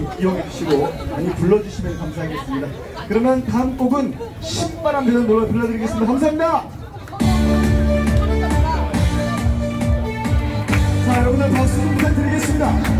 많이 이용해 주시고 많이 불러주시면 감사하겠습니다. 그러면 다음 곡은 신바람 되는 노래 불러드리겠습니다. 감사합니다. 자, 여러분들 박수 좀 부탁드리겠습니다.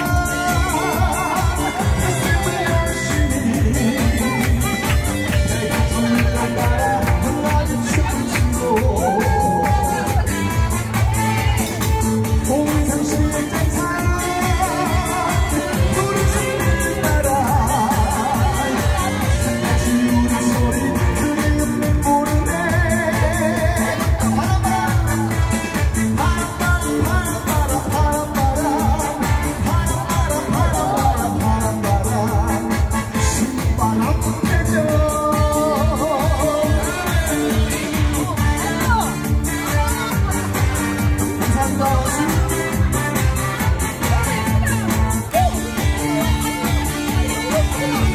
Oh.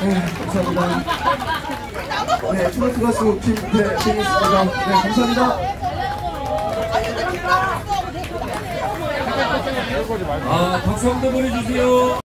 네, 감사합니다. 네, 트로트 가수 김태진입니다. 네, 감사합니다. 아, 박수 한번 보내주세요.